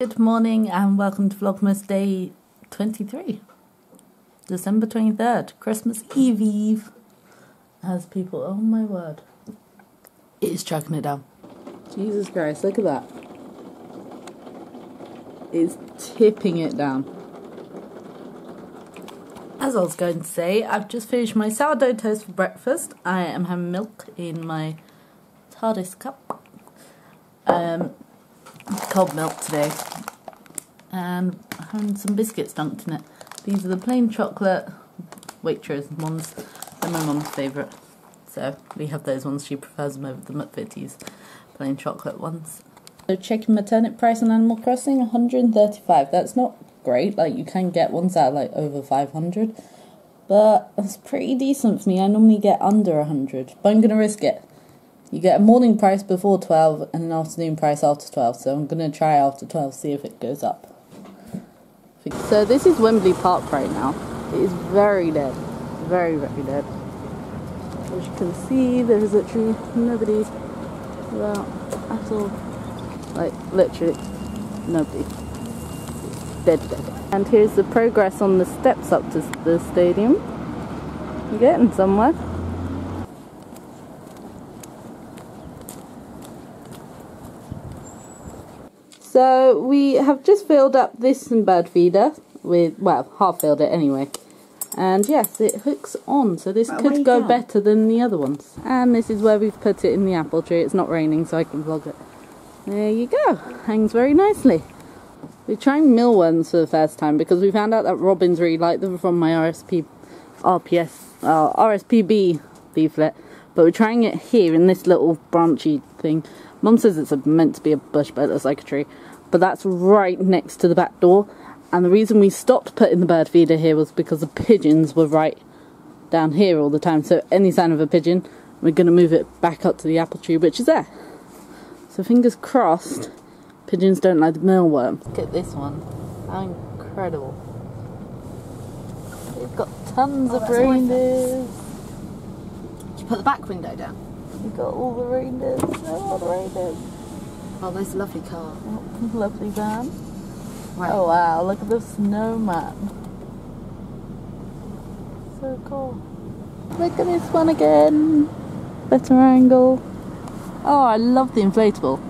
Good morning and welcome to Vlogmas Day 23, December 23rd, Christmas Eve Eve. As people, oh my word, it is chucking it down. Jesus Christ, look at that. It's tipping it down. As I was going to say, I've just finished my sourdough toast for breakfast. I am having milk in my TARDIS cup. Um, cold milk today. And having some biscuits dunked in it. These are the plain chocolate Waitrose ones. They're my mum's favourite. So we have those ones. She prefers them over the McVitie's plain chocolate ones. So checking my turnip price on Animal Crossing, 135. That's not great. Like you can get ones that are like over 500. But that's pretty decent for me. I normally get under 100. But I'm going to risk it. You get a morning price before 12 and an afternoon price after 12. So I'm going to try after 12, see if it goes up. So this is Wembley Park right now. It is very dead. Very, very dead. As you can see, there is literally nobody about at all. Like, literally, nobody. Dead, dead. And here's the progress on the steps up to the stadium. You're getting somewhere. So we have just filled up this bird feeder with, well, half filled it anyway. And yes, it hooks on, so this could go better than the other ones. And this is where we've put it in the apple tree. It's not raining, so I can vlog it. There you go. Hangs very nicely. We're trying mealworms for the first time because we found out that robins really like them from my RSP, RPS, uh, RSPB leaflet. But we're trying it here in this little branchy thing. Mum says it's a, meant to be a bush, but it looks like a tree. But that's right next to the back door. And the reason we stopped putting the bird feeder here was because the pigeons were right down here all the time. So any sign of a pigeon, we're going to move it back up to the apple tree, which is there. So fingers crossed, pigeons don't like the mealworm. Look at this one. How incredible. We've got tons Oh, of reindeers. Did you put the back window down? We've got all the reindeers. Oh, all the reindeers. Oh, there's a lovely car. Oh, lovely van. Right. Oh wow, look at the snowman. So cool. Look at this one again. Better angle. Oh, I love the inflatable.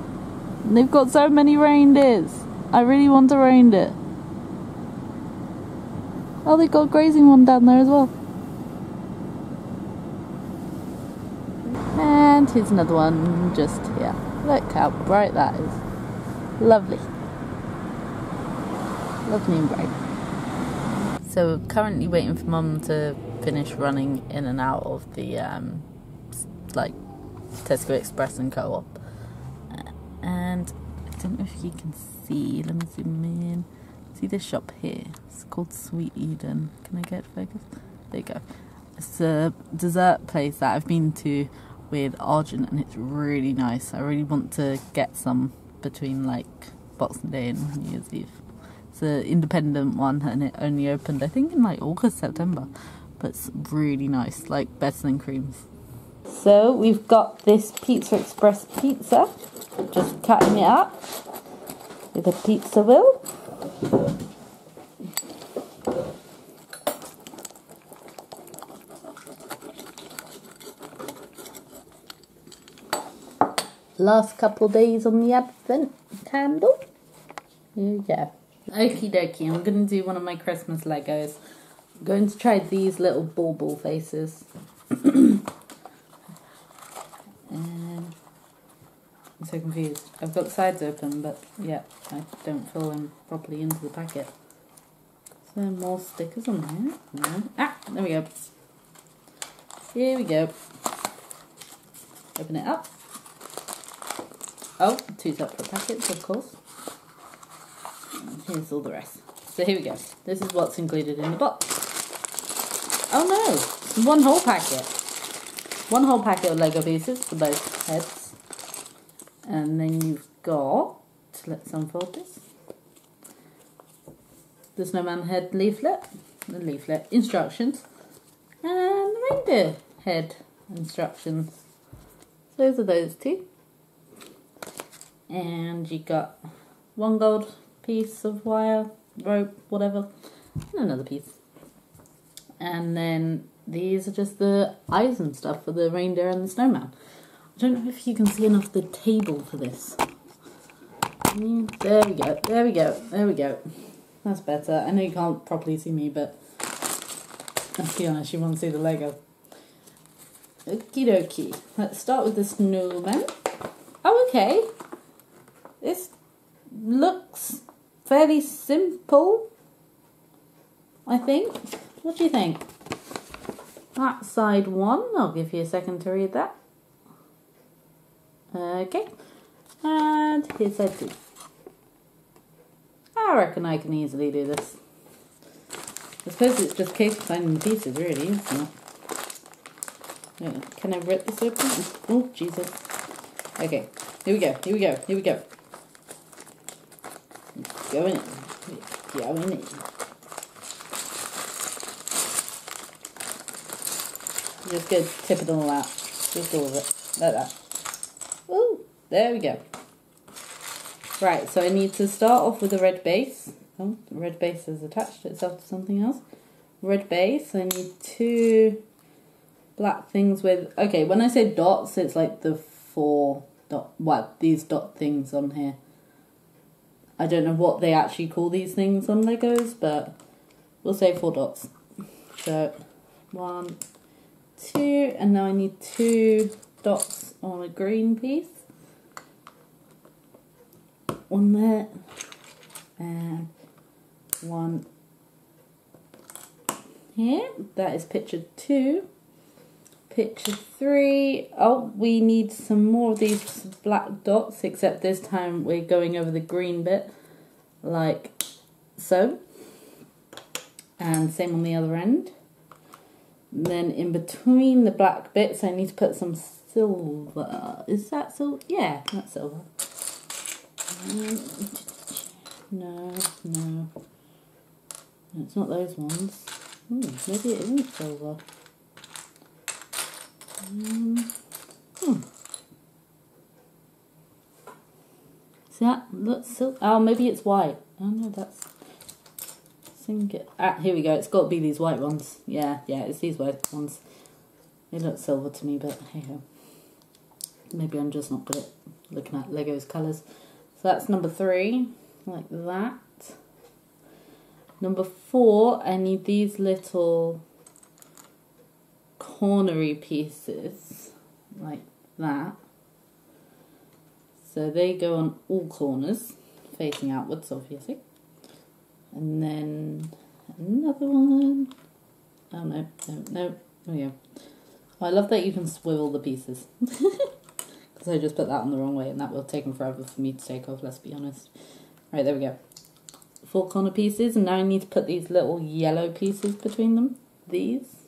They've got so many reindeers. I really want a reindeer. Oh, they've got a grazing one down there as well. And here's another one just here. Look how bright that is. Lovely. Lovely and bright. So currently waiting for mum to finish running in and out of the um, like Tesco Express and Co-op. And I don't know if you can see. Let me zoom in. See this shop here? It's called Sweet Eden. Can I get focus? There you go. It's a dessert place that I've been to with Argent, and it's really nice. I really want to get some between like Boxing Day and New Year's Eve. It's an independent one, and it only opened I think in like August, September. But it's really nice, like better than creams. So we've got this Pizza Express pizza. Just cutting it up with a pizza wheel. Last couple days on the Advent candle. Here we go. Okie dokie, I'm going to do one of my Christmas Legos. I'm going to try these little ball faces. and I'm so confused. I've got the sides open, but yeah, I don't fill them properly into the packet. Is there more stickers on here? No. Ah, there we go. Here we go. Open it up. Oh, two separate packets, of course. And here's all the rest. So here we go. This is what's included in the box. Oh no! One whole packet. One whole packet of Lego pieces for both heads. And then you've got, let's unfold this. The snowman head leaflet, the leaflet, instructions, and the reindeer head instructions. Those are those two. And you got one gold piece of wire, rope, whatever, and another piece. And then these are just the eyes and stuff for the reindeer and the snowman. I don't know if you can see enough the table for this. Mm, There we go, there we go, there we go. That's better. I know you can't properly see me, but let's be honest, you won't see the Lego. Okie dokie. Let's start with the snowman. Oh, okay. This looks fairly simple. I think. What do you think? That's side one. I'll give you a second to read that. Okay. And here's side two. I reckon I can easily do this. I suppose it's just case finding pieces, really, isn't it? Yeah. Can I rip this open? Oh, Jesus. Okay, here we go, here we go, here we go. Go in it. Go in it. Just go tip it all out. Just all of it. Like that. Ooh, there we go. Right, so I need to start off with a red base. Oh, red base has attached itself to something else. Red base, I need two black things with... Okay, when I say dots, it's like the four dot... Well, these dot things on here. I don't know what they actually call these things on Legos, but we'll say four dots. So, one, two, and now I need two dots on a green piece. One there, and one here. That is picture two. Picture three. Oh, we need some more of these black dots, except this time we're going over the green bit, like so. And same on the other end. And then in between the black bits, I need to put some silver. Is that silver? Yeah, that's silver. No, no. It's not those ones. Hmm, maybe it isn't silver. Hmm. See that? Look, sil- Oh, maybe it's white. Oh no, that's. It. Ah, here we go. It's got to be these white ones. Yeah, yeah, it's these white ones. They look silver to me, but hey ho. Maybe I'm just not good at looking at Lego's colours. So that's number three, like that. Number four, I need these little cornery pieces, like that. So they go on all corners, facing outwards, obviously. And then another one. Oh no, no, no. We go. Oh, I love that you can swivel the pieces. Because I just put that on the wrong way and that will take them forever for me to take off, let's be honest. Right, there we go. Four corner pieces, and now I need to put these little yellow pieces between them. These.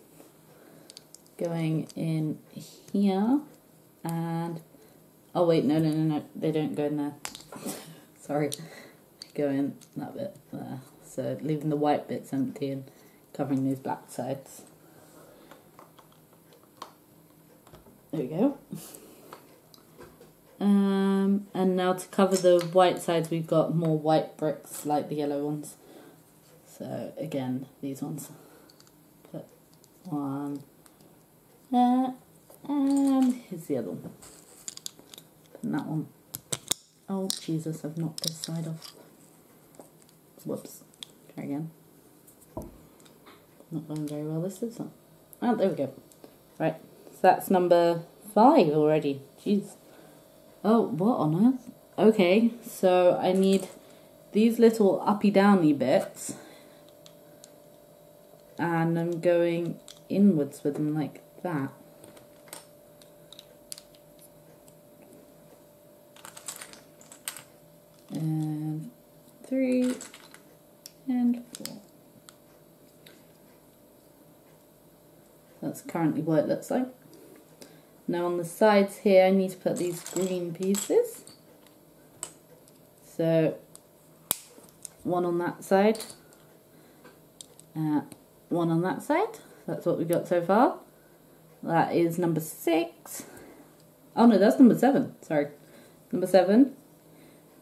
Going in here. And. Oh, wait, no, no, no, no. They don't go in there. Sorry. Go in that bit there. So leaving the white bits empty and covering these black sides. There we go. Um, and now to cover the white sides, we've got more white bricks like the yellow ones. So again, these ones. Put one and here's the other one. Put that one. Oh Jesus! I've knocked this side off. Whoops. Try again. Not going very well. This is. Oh, ah, there we go. Right. So that's number five already. Jeez. Oh, what on earth? Okay, so I need these little uppy downy bits. And I'm going inwards with them like that. And three and four. That's currently what it looks like. Now on the sides here, I need to put these green pieces. So one on that side, uh, one on that side. That's what we got so far. That is number six. Oh no, that's number seven. Sorry, number seven.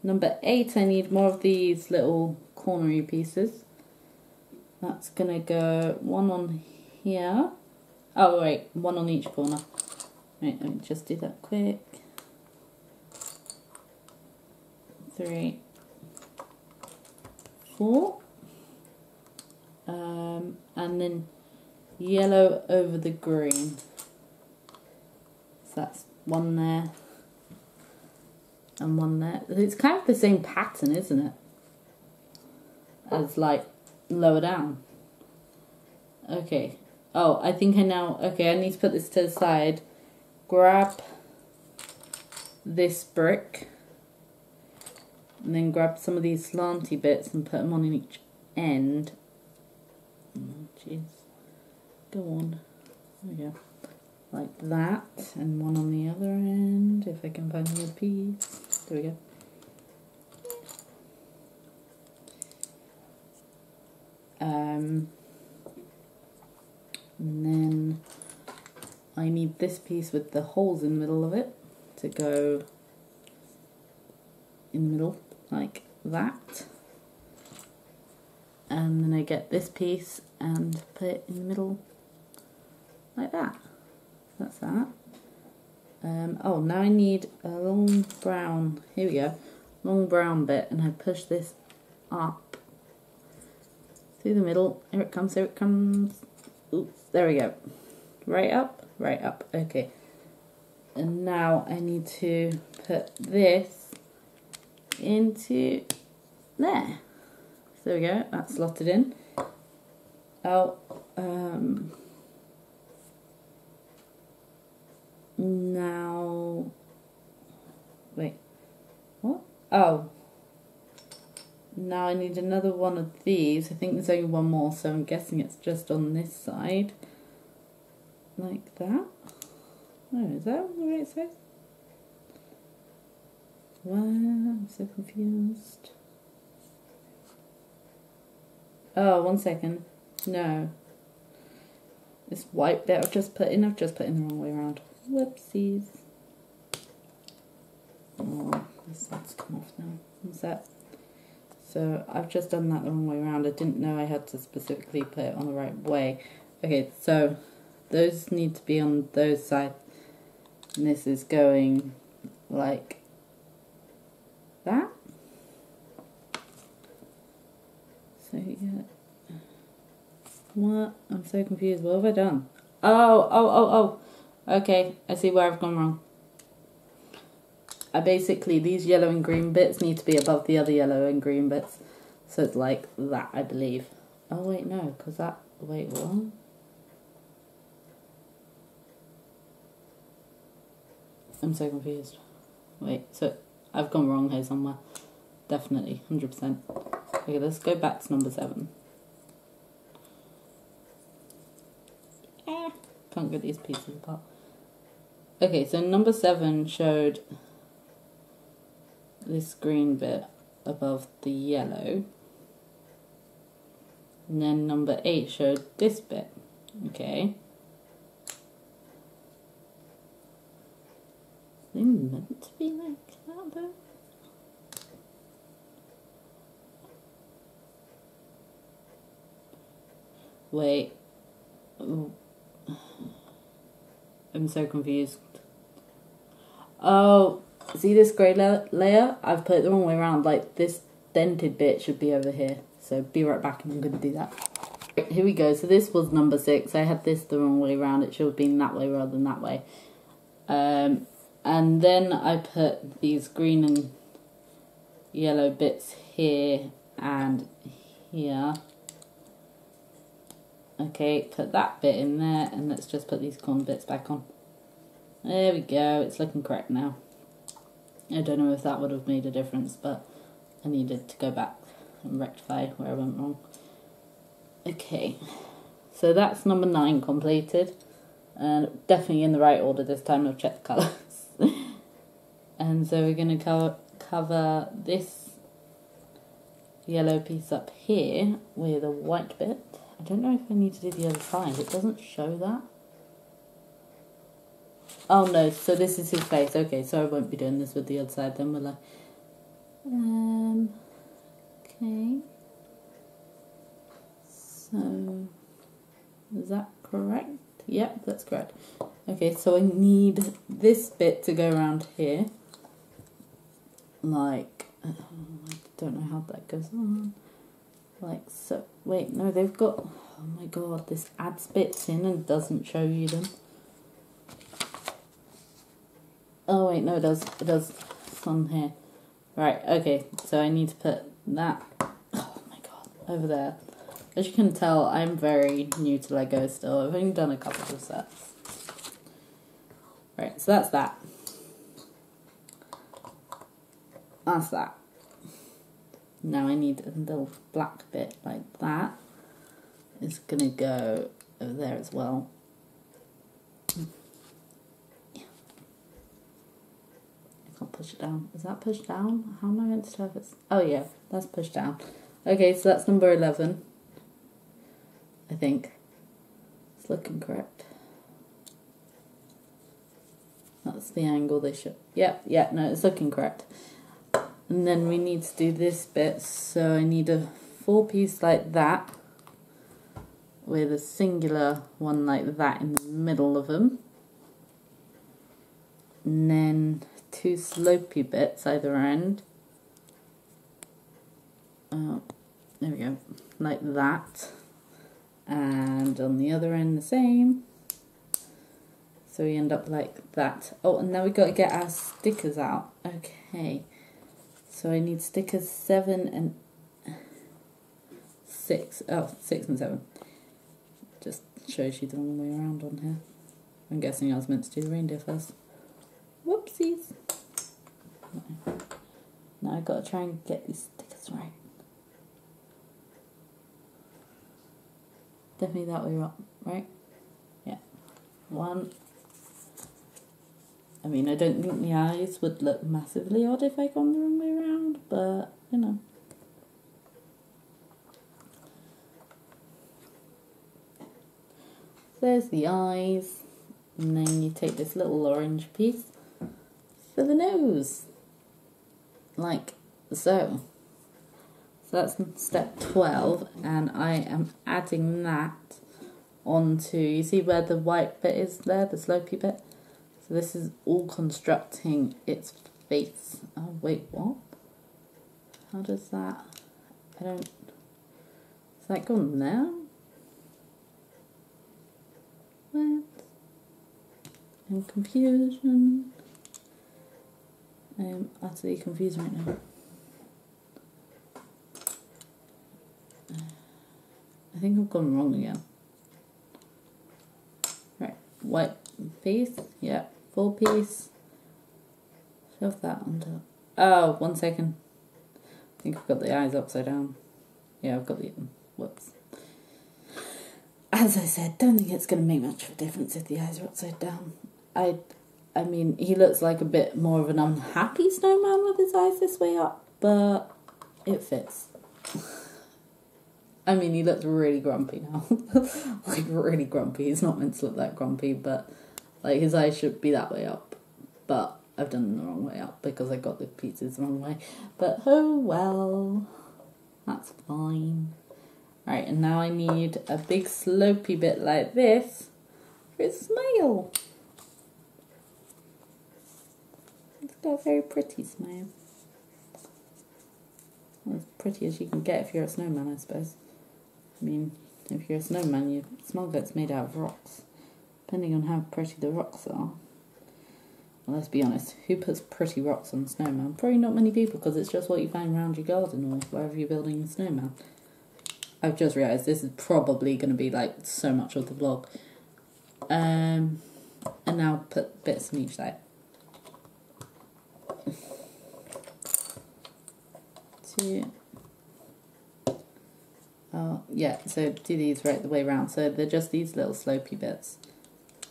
Number eight, I need more of these little cornery pieces. That's gonna go one on here. Oh wait, one on each corner. Right, let me just do that quick. Three, four. Um, and then yellow over the green. So that's one there and one there. It's kind of the same pattern, isn't it? As like lower down. Okay. Oh, I think I now. Okay, I need to put this to the side. Grab this brick. And then grab some of these slanty bits and put them on in each end. Oh, jeez. Go on. There we go. Like that. And one on the other end, if I can find a piece. There we go. Um, and then I need this piece with the holes in the middle of it to go in the middle like that. And then I get this piece and put it in the middle like that. That's that. Um, oh, now I need a long brown, here we go, long brown bit, and I push this up through the middle. Here it comes, here it comes. Oops, there we go. Right up, right up, okay. And now I need to put this into there. So there we go, that's slotted in. Oh, um, now, wait, what? Oh, now I need another one of these. I think there's only one more, so I'm guessing it's just on this side. Like that. Oh, is that the right size? Wow, I'm so confused. Oh, one second. No. This white bit I've just put in, I've just put in the wrong way around. Whoopsies. Oh, this side's come off now. What's that? So I've just done that the wrong way around. I didn't know I had to specifically put it on the right way. Okay, so those need to be on those sides. And this is going like that. So yeah. What? I'm so confused. What have I done? Oh, oh, oh, oh. Okay, I see where I've gone wrong. I basically, these yellow and green bits need to be above the other yellow and green bits. So it's like that, I believe. Oh, wait, no, because that, wait, what? I'm so confused. Wait, so I've gone wrong here somewhere. Definitely, 100%. Okay, let's go back to number seven. Eh, can't get these pieces apart. Okay, so number seven showed this green bit above the yellow. And then number eight showed this bit. Okay. They meant to be like that though? Wait. Ooh. I'm so confused. Oh, see this grey la layer? I've put it the wrong way around. Like this dented bit should be over here. So be right back and I'm going to do that. Here we go. So this was number six. I had this the wrong way around. It should have been that way rather than that way. Um, and then I put these green and yellow bits here and here. Okay, put that bit in there and let's just put these corn bits back on. There we go, it's looking correct now. I don't know if that would have made a difference, but I needed to go back and rectify where I went wrong. Okay, so that's number nine completed. And definitely in the right order this time, I've checked the colours. and so we're going to cover, cover this yellow piece up here with a white bit. I don't know if I need to do the other side. It doesn't show that. Oh no, so this is his face. Okay, so I won't be doing this with the other side then, will I? Um, okay. So, is that correct? Yep, that's correct. Okay, so I need this bit to go around here. Like, oh, I don't know how that goes on. Like so. Wait, no, they've got. Oh my god, this adds bits in and doesn't show you them. Oh wait, no, it does. It does. On here. Right. Okay. So I need to put that. Oh my god, over there. As you can tell, I'm very new to Lego still. I've only done a couple of sets. Right. So that's that. That's that. Now I need a little black bit like that. It's gonna go over there as well. Can't push it down. Is that pushed down? How am I meant to if it's... Oh yeah, that's pushed down. Okay, so that's number 11. I think. It's looking correct. That's the angle they should... Yeah, yeah, no, it's looking correct. And then we need to do this bit, so I need a four piece like that with a singular one like that in the middle of them. And then two slopey bits either end. Oh, there we go, like that. And on the other end the same. So we end up like that. Oh, and now we've got to get our stickers out. Okay. So I need stickers seven and six. Oh, six and seven. Just shows you the wrong way around on here. I'm guessing I was meant to do the reindeer first. Whoopsies. No. Now I've got to try and get these stickers right. Definitely that way up, right? Yeah. One. I mean, I don't think the eyes would look massively odd if I gone the wrong way around, but, you know. There's the eyes, and then you take this little orange piece for the nose, like so. So that's step 12, and I am adding that onto, you see where the white bit is there, the slopey bit? So this is all constructing its face. Oh, wait, what? How does that, I don't, is that gone now? What? I'm confusion. Um, I am utterly confused right now. Uh, I think I've gone wrong again. Right, white piece, yeah, full piece. Shove that onto. Oh, one second. I think I've got the eyes upside down. Yeah, I've got the. Whoops. As I said, don't think it's going to make much of a difference if the eyes are upside down. I, I mean, he looks like a bit more of an unhappy snowman with his eyes this way up, but it fits. I mean, he looks really grumpy now. like, really grumpy. He's not meant to look that grumpy, but, like, his eyes should be that way up. But I've done them the wrong way up because I got the pieces the wrong way. But oh well. That's fine. Right, and now I need a big slopey bit like this for a smile. It's got a very pretty smile. As pretty as you can get if you're a snowman, I suppose. I mean, if you're a snowman, your smile gets made out of rocks. Depending on how pretty the rocks are. Well, let's be honest, who puts pretty rocks on a snowman? Probably not many people because it's just what you find around your garden or wherever you're building a snowman. I've just realised this is probably going to be like so much of the vlog. Um, and now put bits on each side. Oh, yeah, so do these right the way around. So they're just these little slopey bits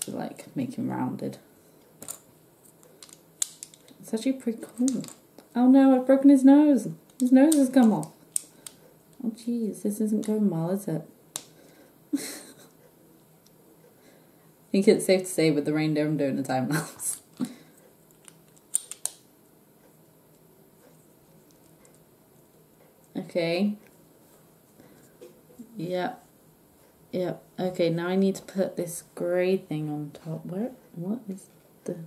to like make him rounded. It's actually pretty cool. Oh no, I've broken his nose. His nose has come off. Oh jeez, this isn't going well, is it? I think it's safe to say with the reindeer I'm doing a time lapse. Okay. Yep. Yep. Okay, now I need to put this grey thing on top. Where? What is the.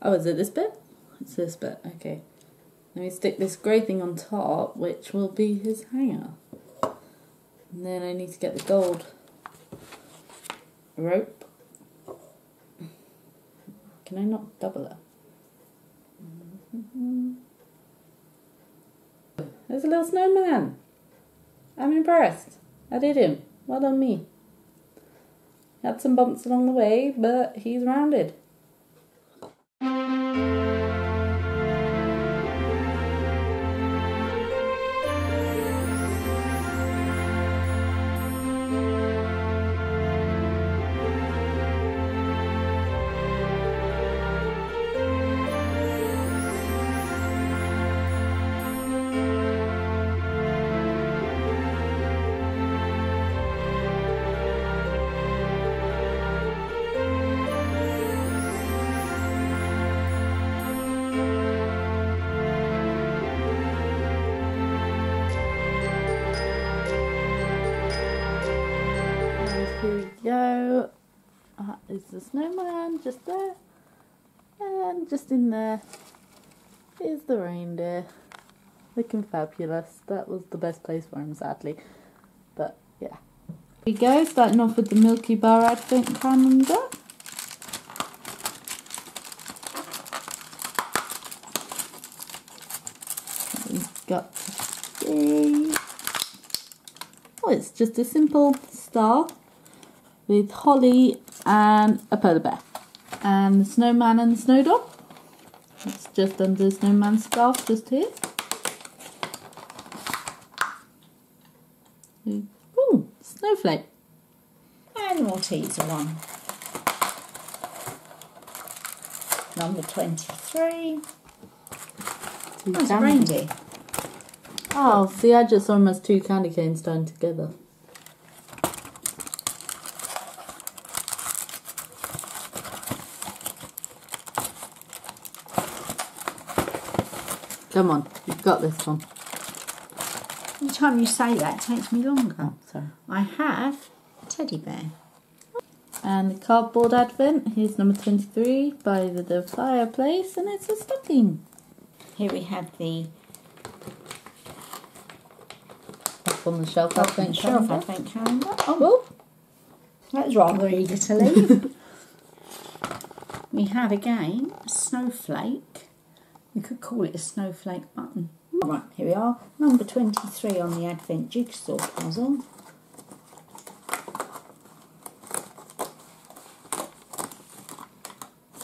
Oh, is it this bit? It's this bit. Okay. Let me stick this grey thing on top, which will be his hanger. And then I need to get the gold rope. Can I not double it? Mm-hmm. There's a little snowman. I'm impressed. I did him. Well done me. Had some bumps along the way, but he's rounded. That is the snowman just there. And just in there is the reindeer. Looking fabulous. That was the best place for him, sadly. But yeah. Here we go, starting off with the Milkybar Advent Calendar. We've got to see. Oh, it's just a simple star with holly and a polar bear. And the snowman and the snow dog. It's just under the snowman's scarf, just here. Ooh, snowflake. And Malteser one. Number 23. Two That's candy- reindeer. Oh, see, I just saw them as two candy canes tied together. Come on, you've got this one. Every time you say that, it takes me longer. Oh, sorry. I have a teddy bear. And the cardboard advent, here's number 23 by the, the fireplace, and it's a stocking. Here we have the Elf on the shelf, Advent advent shelf calendar. advent calendar. Oh, Oh, that's rather eager to leave. we have again a snowflake. We could call it a snowflake button. Right, here we are. Number 23 on the Advent jigsaw puzzle.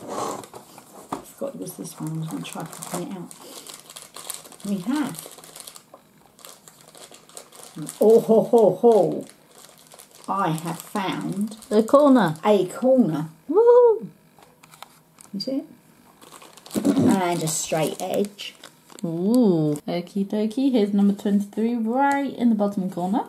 I forgot it was this one. I was going to try cooking it out. We have. Oh ho ho ho! I have found the corner. a corner. Woo! Is it? And a straight edge. Ooh, okie dokie. Here's number 23 right in the bottom corner.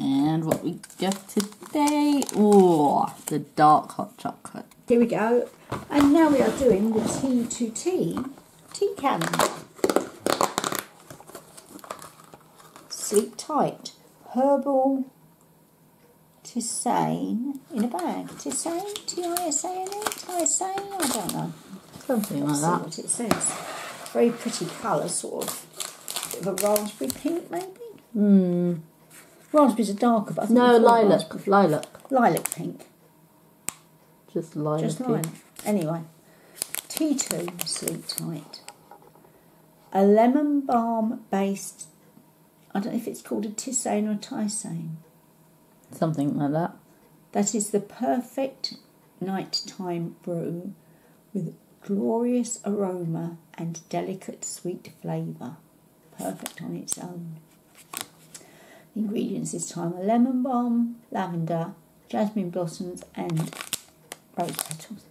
And what we got today, ooh, the dark hot chocolate. Here we go. And now we are doing the T2 tea tea calendar. Sleep tight. Herbal tisane in a bag. Tisane? T-I-S-A-N-E? Tisane? I don't know. Something like that. what it says. Very pretty colour, sort of. Bit of a raspberry pink, maybe? Hmm. Raspberries are darker, but I think No, lilac. raspberry. Lilac. Lilac pink. Just lilac. Just lilac. Anyway, T2 Sleep Tight. A lemon balm based, I don't know if it's called a tisane or a tisane. Something like that. That is the perfect nighttime brew with glorious aroma and delicate sweet flavour. Perfect on its own. The ingredients this time are lemon balm, lavender, jasmine blossoms, and rose petals.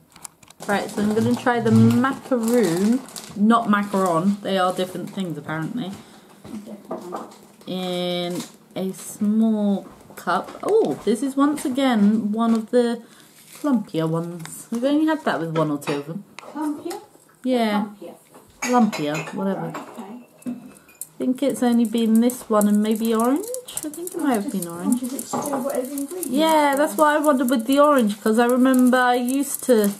Right, so I'm going to try the macaroon, not macaron. They are different things apparently. In a small cup. Oh, this is once again one of the plumpier ones. We've only had that with one or two of them. Plumpier? Yeah, Lumpier. lumpier, whatever. Okay. I think it's only been this one and maybe orange. I think it might have been orange. Does it still? Yeah, that's what I wanted with the orange because I remember I used to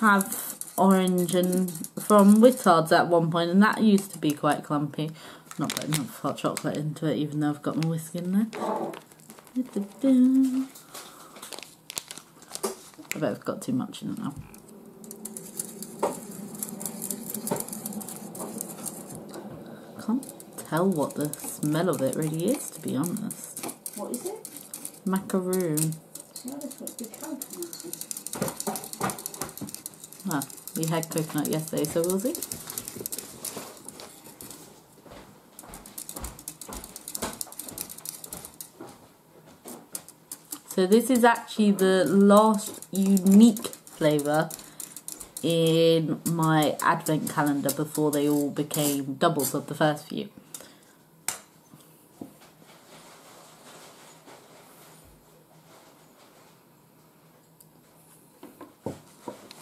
have orange and from Whittards at one point, and that used to be quite clumpy. Not putting enough hot chocolate into it, even though I've got my whisk in there. I bet I've got too much in it now. Can't tell what the smell of it really is, to be honest. What is it? Macaroon. See, I just want the coconut. Ah, we had coconut yesterday, so we'll see. So this is actually the last unique flavour in my advent calendar before they all became doubles of the first few.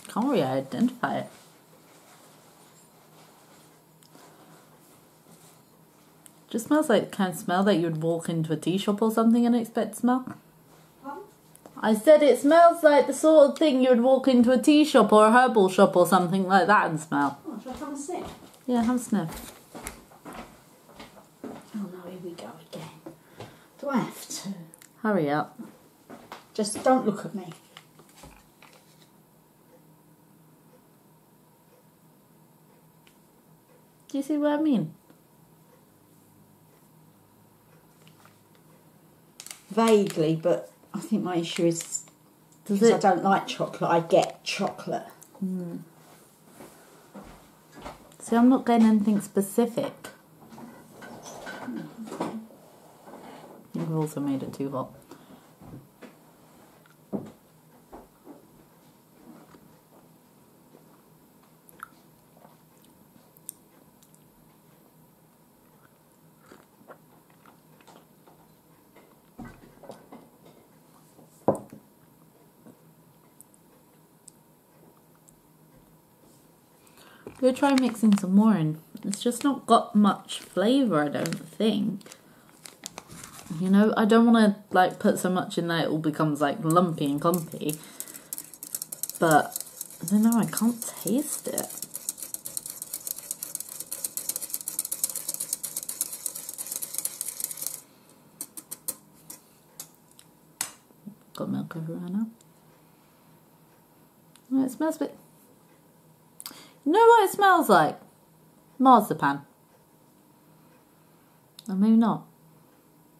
Can't really identify it. Just smells like kind of smell that you would walk into a tea shop or something and expect to smell. I said it smells like the sort of thing you would walk into a tea shop or a herbal shop or something like that and smell. Oh, shall I come and sniff? Yeah, have a sniff. Oh no, here we go again. Do I have to? Hurry up. Just don't look at me. Do you see what I mean? Vaguely, but I think my issue is Does because I it? don't like chocolate, I get chocolate. Hmm. See, I'm not getting anything specific. Hmm, You've also made it too hot. Go try mixing some more in. It's just not got much flavour, I don't think. You know, I don't want to like put so much in that it all becomes like lumpy and clumpy. But I don't know, I can't taste it. Got milk everywhere now. It smells a bit. You know what it smells like? Marzipan. Or maybe not.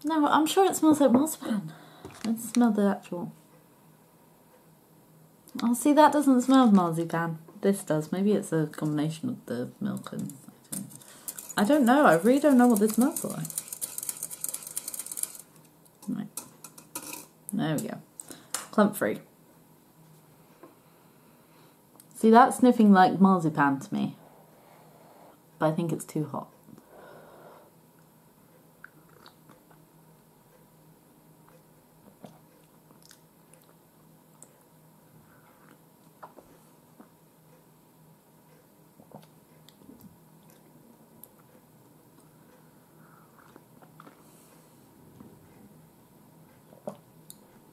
No, I'm sure it smells like marzipan. Let's smell the actual. Oh, see, that doesn't smell of marzipan. This does. Maybe it's a combination of the milk and. I don't know. I really don't know what this smells like. Right. There we go. Clump free. See, that's sniffing like marzipan to me. But I think it's too hot.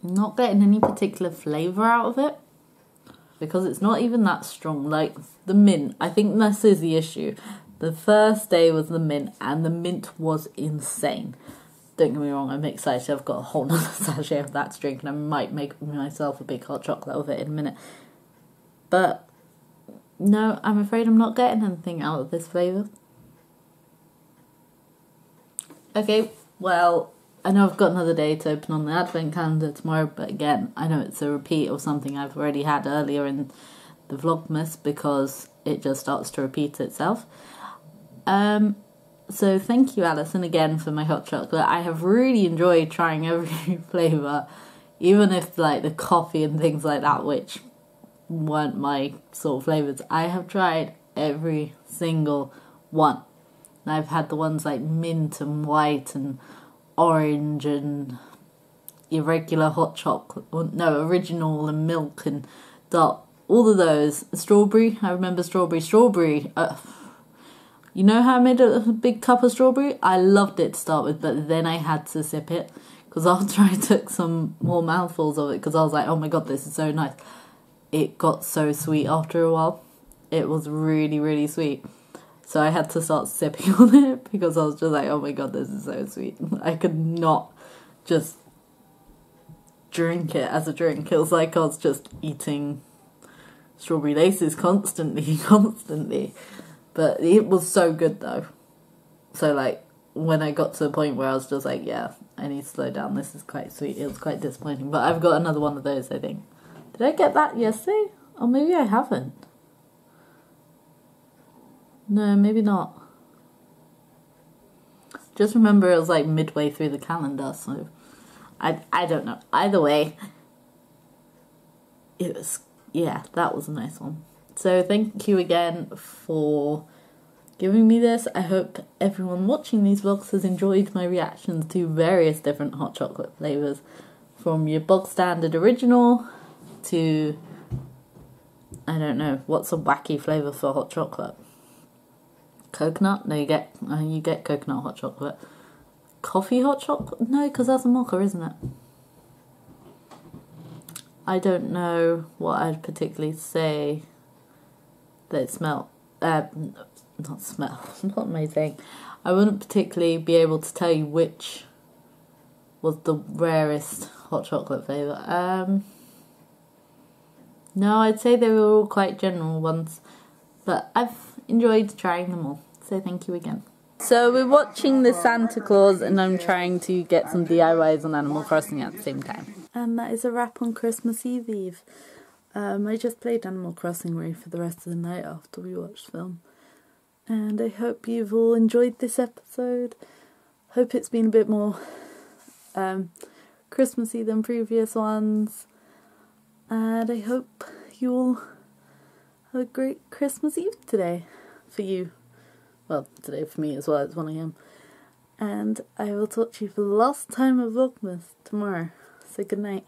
Not getting any particular flavour out of it because it's not even that strong. Like the mint, I think this is the issue. The first day was the mint, and the mint was insane. Don't get me wrong, I'm excited. I've got a whole nother sachet of that to drink, and I might make myself a big hot chocolate of it in a minute. But no, I'm afraid I'm not getting anything out of this flavour. Okay, well, I know I've got another day to open on the advent calendar tomorrow, but again, I know it's a repeat of something I've already had earlier in the Vlogmas because it just starts to repeat itself. Um, so thank you, Alison, again for my hot chocolate. I have really enjoyed trying every flavour, even if like the coffee and things like that, which weren't my sort of flavours. I have tried every single one. I've had the ones like mint and white and orange and irregular hot chocolate. No, original and milk and dark. all of those. Strawberry, I remember strawberry. Strawberry. Uh, you know how I made a big cup of strawberry? I loved it to start with, but then I had to sip it because after I took some more mouthfuls of it, because I was like, oh my god, this is so nice. It got so sweet after a while. It was really, really sweet. So I had to start sipping on it because I was just like, oh my god, this is so sweet. I could not just drink it as a drink. It was like I was just eating strawberry laces constantly, constantly. But it was so good though. So like when I got to the point where I was just like, yeah, I need to slow down. This is quite sweet. It was quite disappointing. But I've got another one of those, I think. Did I get that yesterday? Or maybe I haven't. No, maybe not. Just remember it was like midway through the calendar, so I I don't know. Either way, it was yeah, that was a nice one. So thank you again for giving me this. I hope everyone watching these vlogs has enjoyed my reactions to various different hot chocolate flavors, from your bog standard original to I don't know what's a wacky flavor for hot chocolate. Coconut? No, you get uh, you get coconut hot chocolate. Coffee hot chocolate? No, because that's a mocha, isn't it? I don't know what I'd particularly say that smell. Uh, not smell. Not thing. I wouldn't particularly be able to tell you which was the rarest hot chocolate flavour. Um, no, I'd say they were all quite general ones, but I've enjoyed trying them all. So thank you again. So we're watching the Santa Clause and I'm trying to get some DIYs on Animal Crossing at the same time. And that is a wrap on Christmas Eve Eve. Um, I just played Animal Crossing for the rest of the night after we watched film. And I hope you've all enjoyed this episode. Hope it's been a bit more um, Christmassy than previous ones. And I hope you all a great Christmas Eve today for you. Well, today for me as well, it's 1am. And I will talk to you for the last time of Vlogmas tomorrow. So good night.